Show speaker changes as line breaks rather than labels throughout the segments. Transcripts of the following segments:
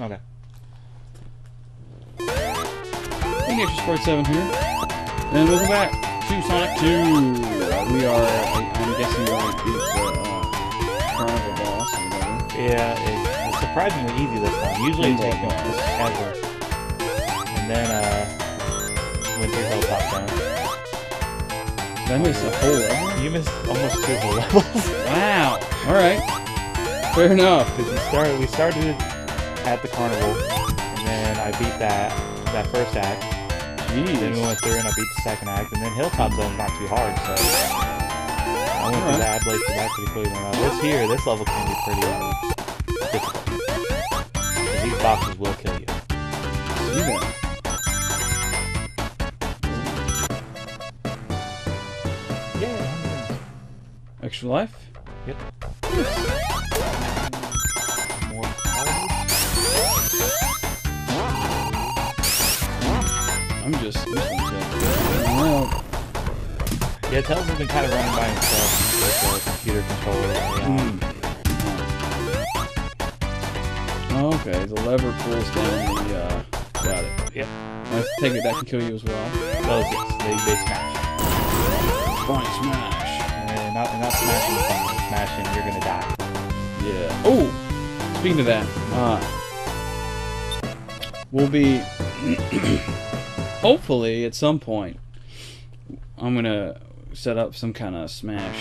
Okay.
Ignatius487 here. And welcome back to Sonic 2. Uh, we are, I'm guessing going to beat the uh, Carnival boss or whatever.
Yeah, it's surprisingly easy this time. Usually it takes me forever. And then, uh, Winter Hill popped down.
I miss a whole level?
You missed almost two whole levels.
Wow. Alright. Fair enough.
Because we started, we started at the carnival, and then I beat that, that first act. Then we went through and I beat the second act, and then Hilltop Zone's not too hard, so I went through that, I blazed through that pretty quickly. Now this here, this level can be pretty uh, difficult. These boxes will kill you.
See that.
Yeah.
Extra life?
Yep. Yeah, Tails has been kind of running by himself with the computer controller.
Oh, okay, the lever pulls down the. Uh, got it.
Yep.
I take it that can kill you as well.
Those, yes, they, they smash.
Fine smash.
And not, not smashing the phone, smashing, you're gonna die.
Yeah. Oh, speaking of that, uh, we'll be hopefully at some point. I'm gonna set up some kind of Smash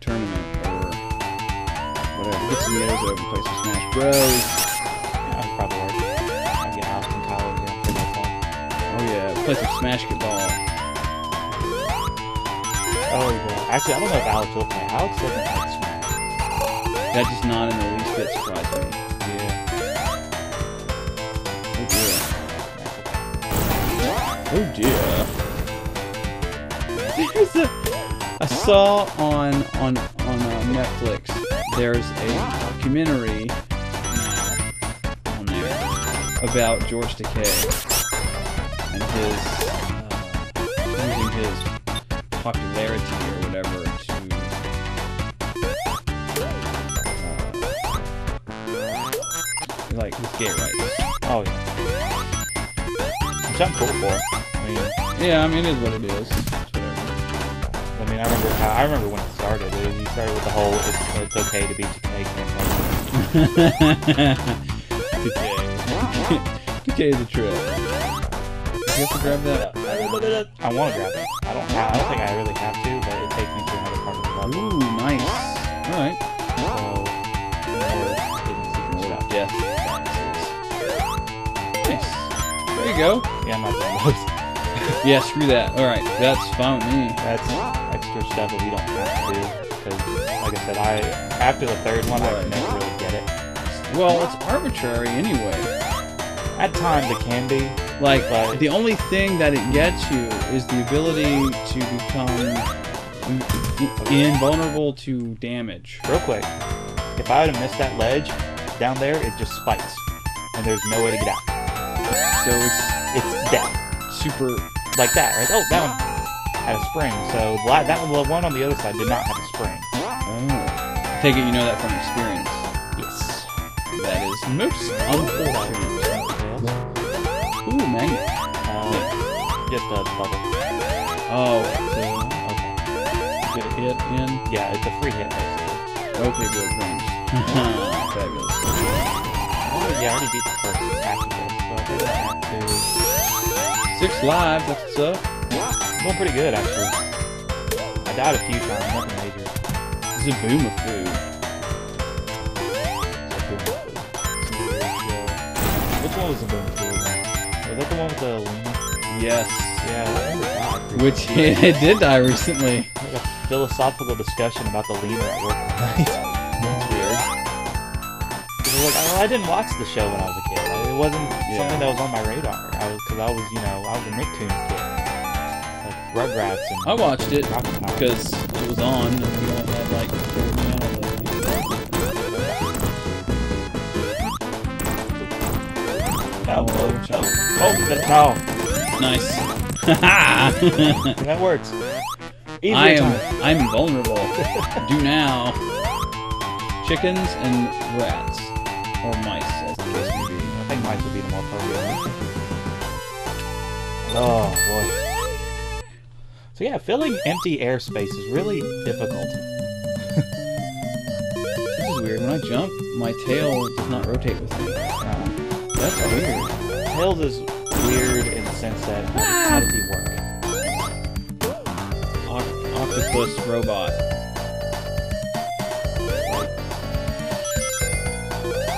tournament or whatever. Get some nails over, and play some Smash Bros.
Yeah, I'm probably right. Get Alex and Kyle again for myself.
Oh yeah, play some Smash Get Ball.
Oh, yeah. Actually, I don't know if Alex will play. Alex doesn't like Smash.
That does not in the least bit surprise me.
Yeah.
Oh dear. Oh dear. There's a. I saw on on on uh, Netflix. There's a documentary on there about George Takei and his uh, using his popularity or whatever to uh, like with gay rights.
Oh, yeah. Which I'm cool for. I mean,
Yeah, I mean it is what it is.
I mean, I remember how, I remember when it started. It, he started with the whole "it's, it's okay to be Takei" campaign.
Decay. Decay is a trip. You have to grab that.
I want to grab it. I don't. I don't think I really have to, but it takes me to another part of the level.
Ooh, nice. Alright.
So, more hidden.
Death Nice. There you go.
Yeah, doing those.
Yeah, screw that. Alright, that's fine with me.
That's extra stuff that we don't have to do. Because, like I said, I after the third one, I never really get it.
Well, it's arbitrary anyway.
At times, it can be.
Like,
But-
the only thing that it gets you is the ability to become in- invulnerable to damage.
Real quick, if I would have missed that ledge down there, it just spikes, and there's no way to get out.
So it's
It's dead,
super.
like that, right? Oh, that one had a spring. So the that one, the one on the other side did not have a spring.
Oh. I take it you know that from experience.
Yes.
That is most unfortunate. Ooh, magnet.
Uh, just a bubble.
Oh, so
Okay.
get a hit in.
Yeah, it's a free hit. Basically.
Okay, good. Thanks. Fabulous.
Oh, yeah, I already beat the first of it, so I act two
Six lives. That's what's up.
Going pretty good, actually. I died a few times, nothing major.
It's a boom of food.
Which one was the boom of food? Was that the one with the Luna?
Yes.
Yeah, that one died pretty
Which
quick.
it did die recently.
Like a philosophical discussion about the lemur at work.
That's weird.
Like, I, I didn't watch the show when I was a kid. It wasn't
Yeah.
something that was on my radar. I was, cause I was, you know, I was a Nicktoons kid. Like Rugrats and.
I watched it because it was on and we only had like four channels. I think.
Oh, that, no,
Nice.
that works. Easy
I am
time.
I'm invulnerable. Do now. Chickens and rats. or mice, as the case may be.
I think mice would be the more appropriate. Oh boy. So yeah, filling empty airspace is really difficult.
This is weird. When I jump, my tail does not rotate with me.
Uh,
That's weird.
Tails is weird in the sense that how, does he work?
Oc- octopus robot.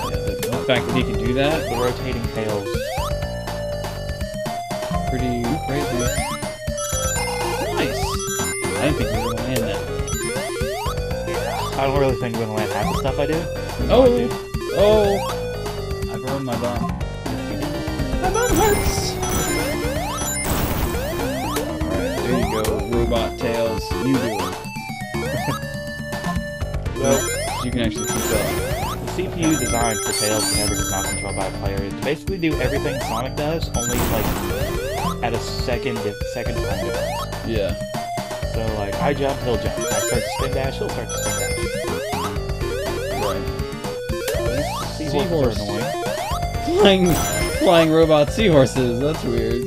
Yeah, the, the fact that he can do that,
The rotating tails.
I
don't really think I'm gonna land half the stuff I do.
Oh,
I do.
oh! I burned my bum. My bum hurts. Alright, there you go, robot tails. You do it.
So
You can actually keep up.
the CPU designed for Tails whenever he's not controlled by a player is to basically do everything Sonic does, only like at a second second time.
Yeah.
Like I jump, he'll jump. I start to spin dash, he'll start to spin dash.
Right.
Seahorses
Seahorse.
are annoying.
Flying, flying robot seahorses. That's weird.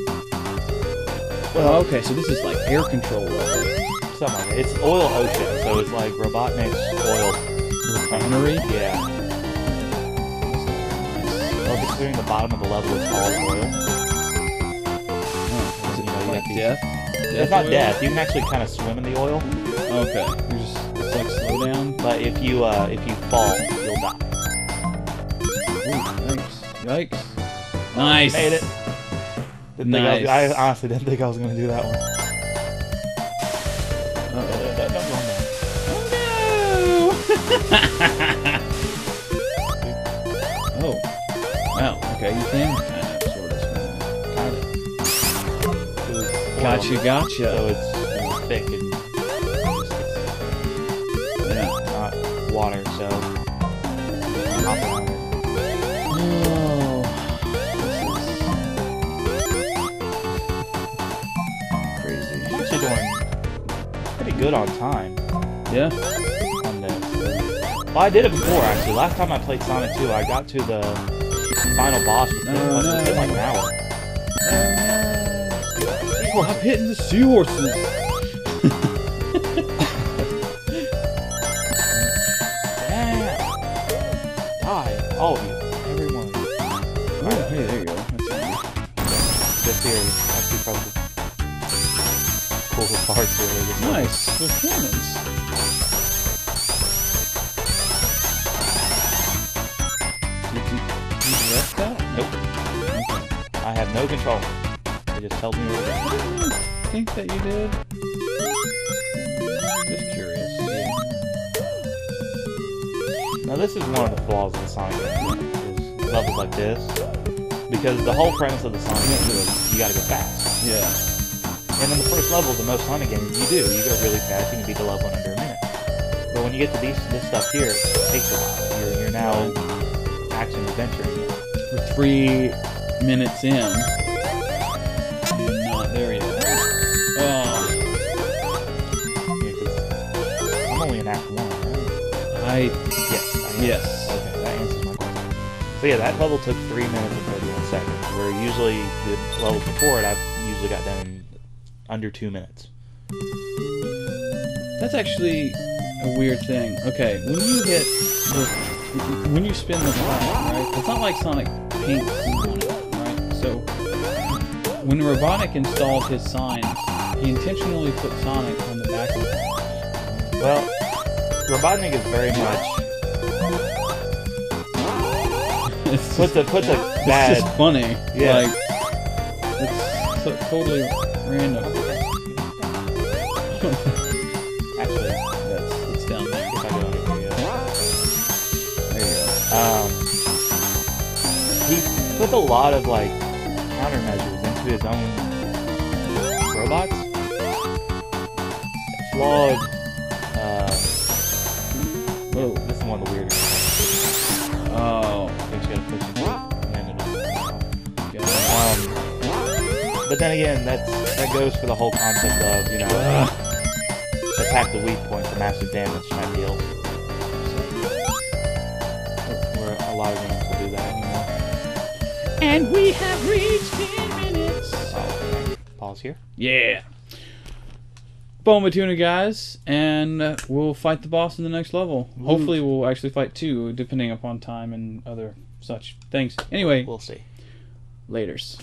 Well,
okay, so this is like air control level.
something like that. It's oil ocean, so it's like Robotnik's oil.
Refinery?
Yeah. Well, considering the bottom of the level is all oil.
Oh, is
You know,
it
you
like
these-
death?
It's not
oil?
death. You can actually kind of swim in the oil,
Okay. You're just, it's like slow down.
but if you uh, if you fall, you'll die.
Ooh, yikes. Yikes. Nice.
Made it. Didn't think I, was,
Nice.
I honestly didn't think I was going to do that one. Don't go on there.
Oh. Wow. Okay, you can Gotcha, gotcha.
So it's thick and it's
Yeah.
not water, so hop around it.
Oh. This is
I'm
crazy.
actually doing pretty good on time
Yeah?
on this. Well, I did it before actually. Last time I played Sonic 2, I got to the final boss oh, within,
Oh,
like,
no.
within like an hour.
Oh, Oh, I'm hitting the seahorses.
Yeah. Die, all of you, everyone.
Oh, hey, there you go. That's.
Just here, actually probably coolest parts really. Just
Nice performance. Did you, did you rest that?
Nope. I have no control. Tells me to go.
I think that you did. Just curious.
Now this is one of the flaws of the Sonic game, is levels like this. Because the whole premise of the Sonic game is you gotta go fast.
Yeah.
And in the first levels the most Sonic games, you do. You go really fast, you can beat the level in under a minute. But when you get to these, this stuff here, it takes a while. You're, you're now action adventuring it.
We're three minutes in. I.
Yes. I.
Yes.
Okay, that answers my question. So yeah, that level took 3 minutes and 31 seconds, where usually the levels before it, I've usually got done in under 2 minutes.
That's actually a weird thing. Okay, when you hit the, when you spin the block, right? It's not like Sonic it, right? So when Robotnik installed his signs, he intentionally put Sonic on the back of the
Well, Robotnik is very much
It's
puts a puts a
It's
bad
just funny.
Yeah.
Like, it's so, totally random.
actually
That's it's down there.
if I go here.
There you go.
Um, he put a lot of like countermeasures into his own robots. Flawed. One of the weirder.
Oh.
things you gotta push it, and it'll. Um, but then again, that's that goes for the whole concept of you know attack the weak point for massive damage type deals. Where a lot of games will do that anymore.
And we have reached 10 minutes.
Oh, okay. Pause here.
Yeah. Boma Tuna, guys, and we'll fight the boss in the next level. Hopefully, we'll actually fight two, depending upon time and other such things. Anyway,
We'll see.
laters.